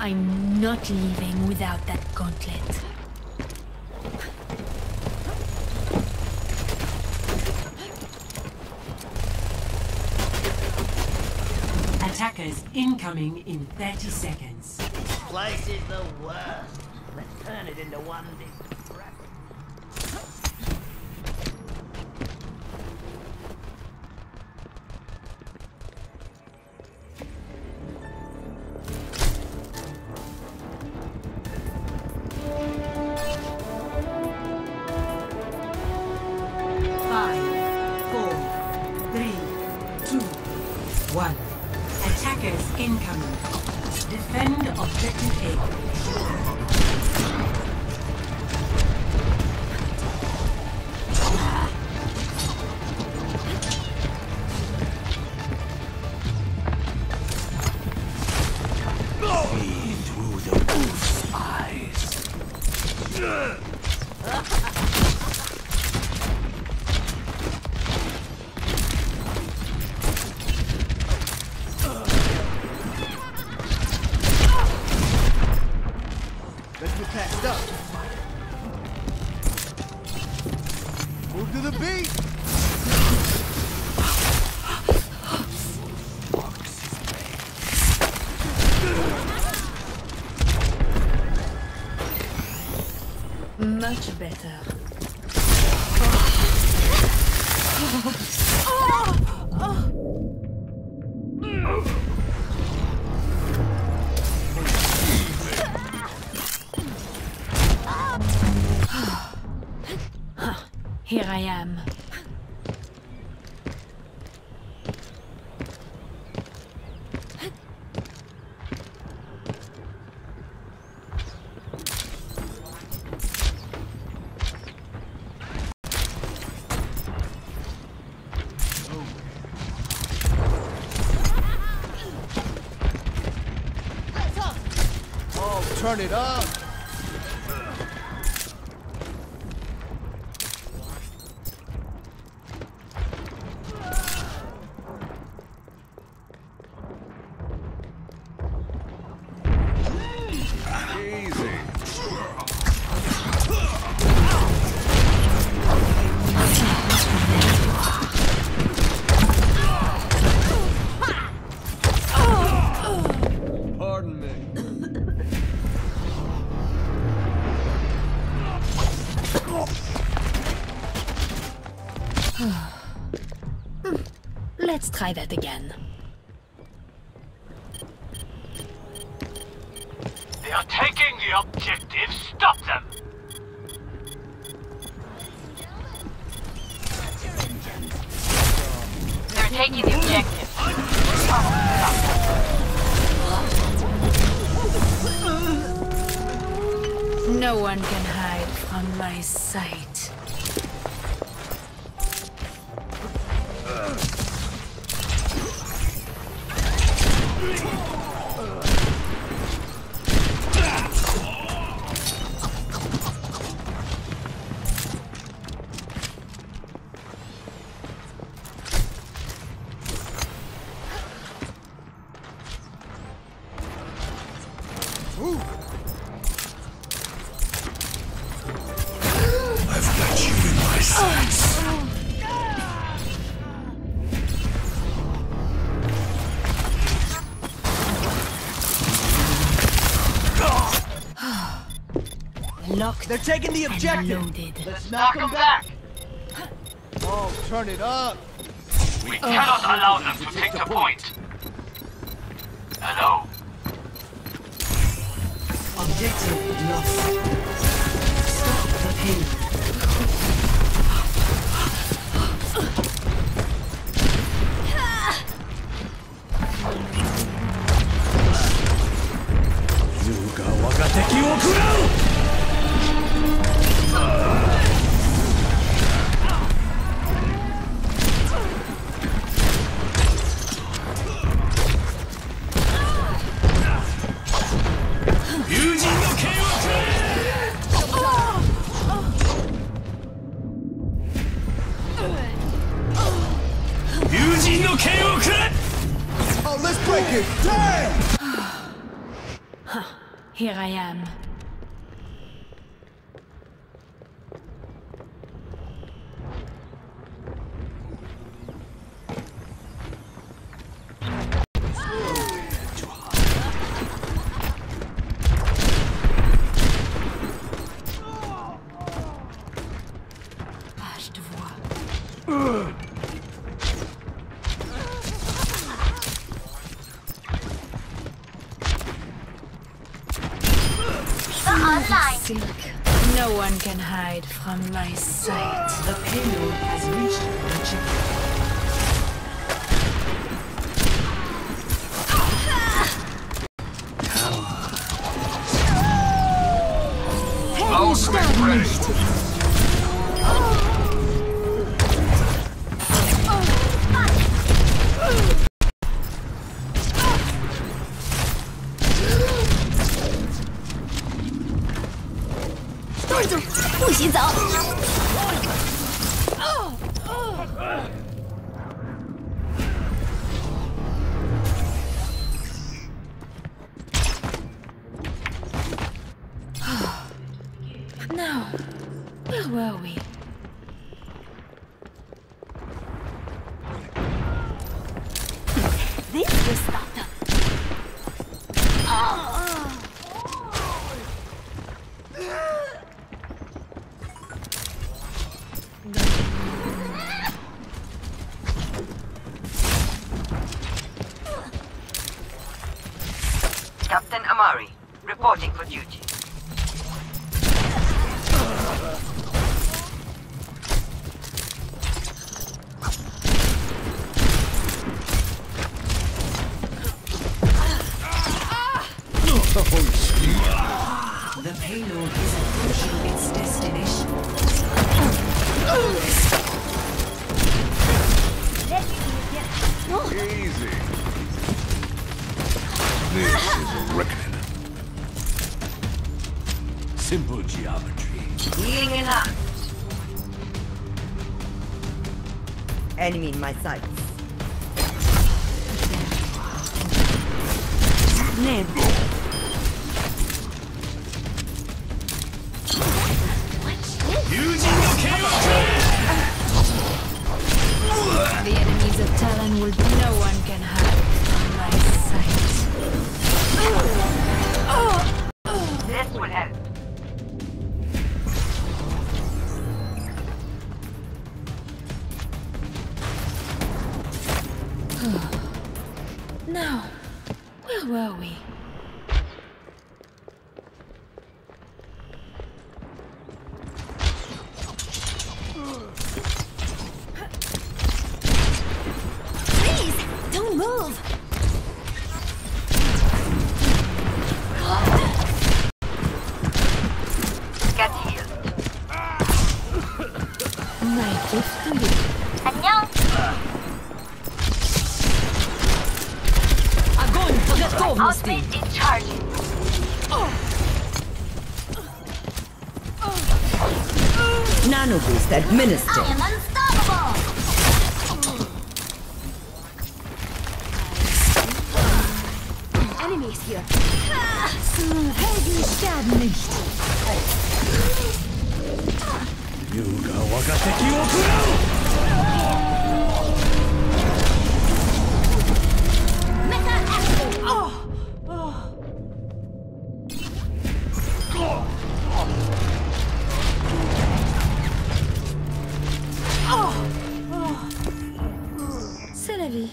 I'm not leaving without that gauntlet. Attackers incoming in 30 seconds. This place is the worst. Let's turn it into one big Five, four, three, two, one. Attackers incoming. Defend objective A. Better. Here I am. Oh, turn it up. Easy. Try that again. They are taking the objective. Stop them! They're taking the objective. No one can hide from my sight. I've got you in my sights. Locked They're taking the objective. Let's Knock knock them them back! Oh, turn it up. We cannot allow them to take the point! Objective lost. Huh. Here I am. From my sight. The payload has reached the checkpoint. Ultimate ready. Now, where were we? Payload is approaching its destination. Easy. This is a reckoning. Simple geometry. Healing in. Enemy in my sights. Name. Boost administered. I am unstoppable. Enemies here. Helden sterben nicht. Meta active. Ah. C'est.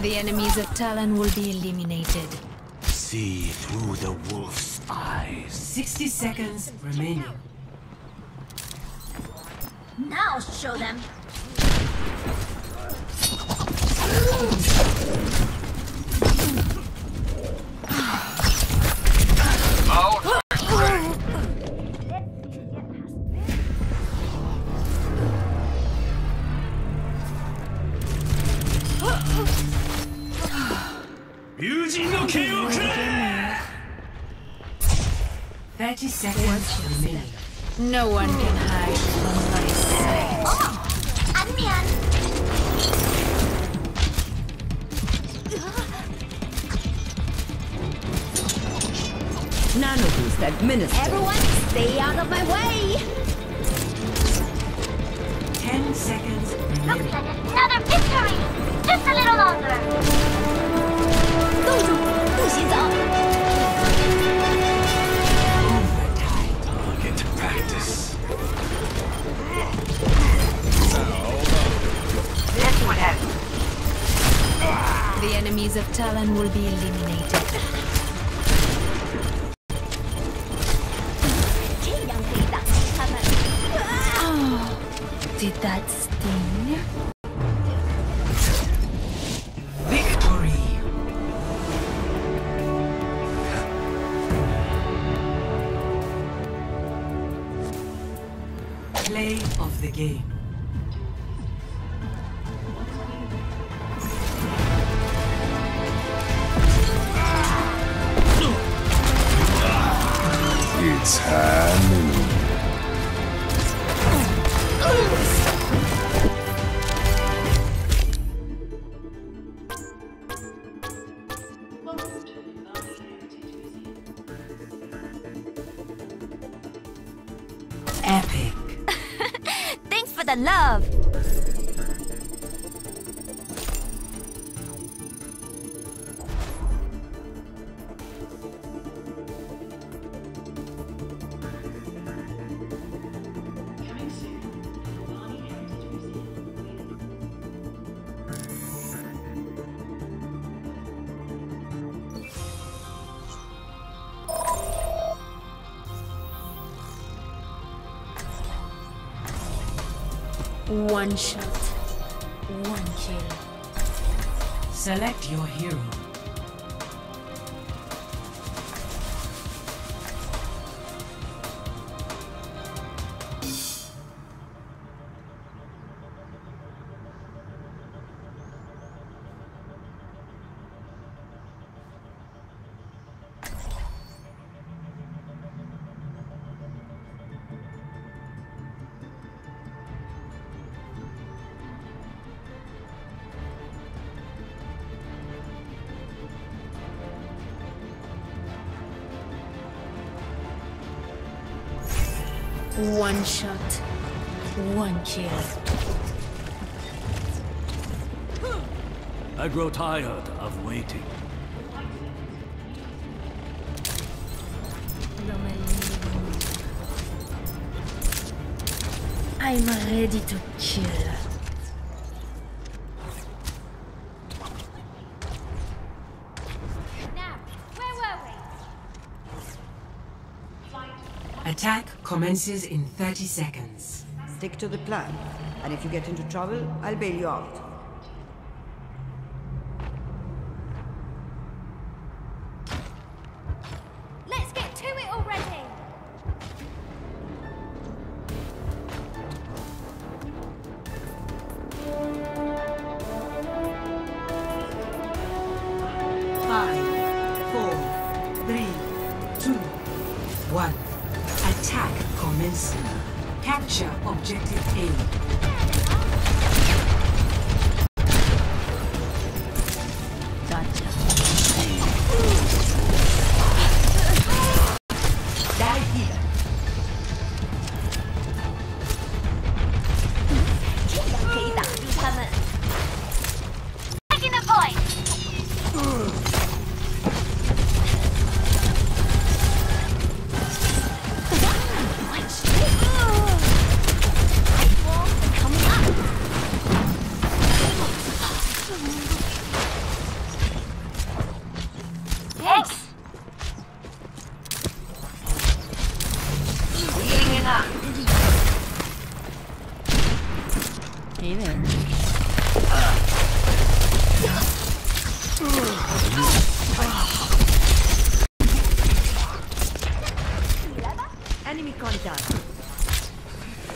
The enemies of Talon will be eliminated. See through the wolf's eyes. 60 seconds remaining. Now show them. Ultimate 30 seconds remaining. No one can hide from my sight. Oh, None of these administered. Everyone, stay out of my way! Ten seconds. Looks like another victory! Just a little longer! Talon will be eliminated. Ah, did that sting? Victory! Play of the game. Happening. One shot, one kill. Select your hero. One shot, one kill. I grow tired of waiting. I'm ready to kill. Now, where were we? Attack commences in 30 seconds. Stick to the plan. And if you get into trouble, I'll bail you out.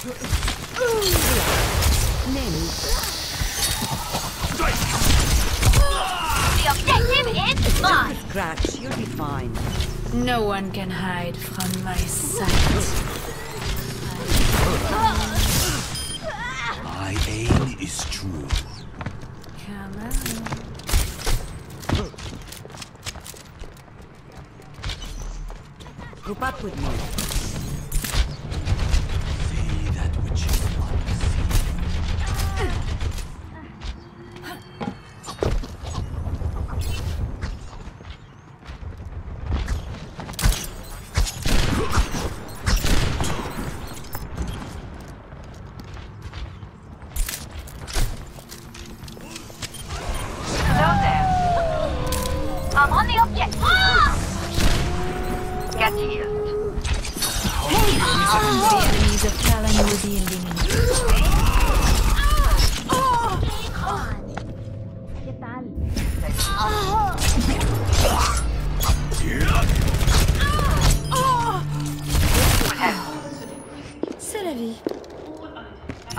Name. The objective is mine. Scratch. You'll be fine. No one can hide from my sight. My aim is true. Come on. Group up with me.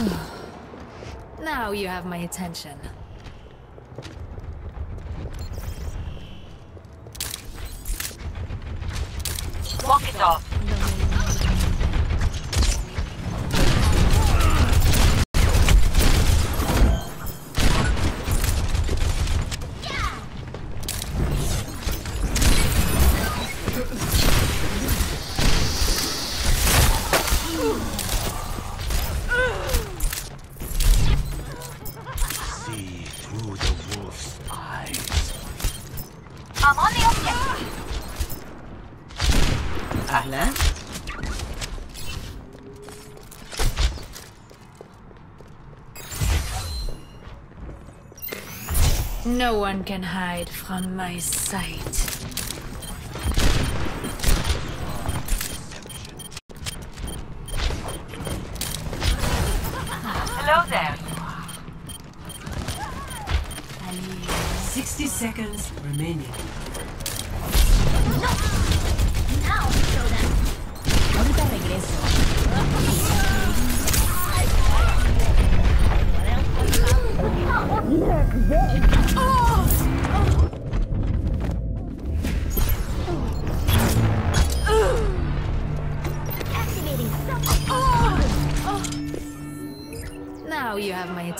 Now you have my attention. It off. Ale... No one can hide from my sight. Hello there. 60 seconds remaining.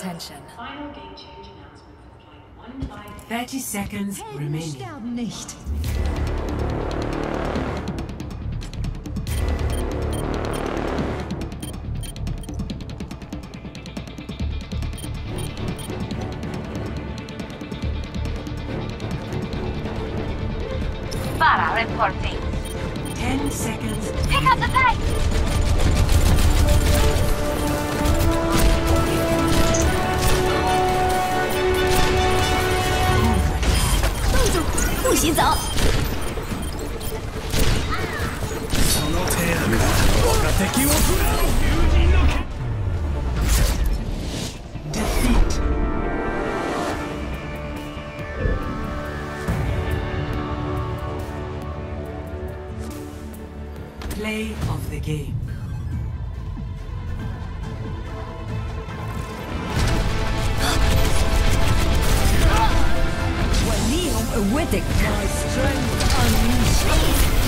Attention. 30 seconds remaining. Nicht. Para reporting. 10 seconds. Pick up the pace. Defeat. Play of the game. Pathetic. My strength unleashed.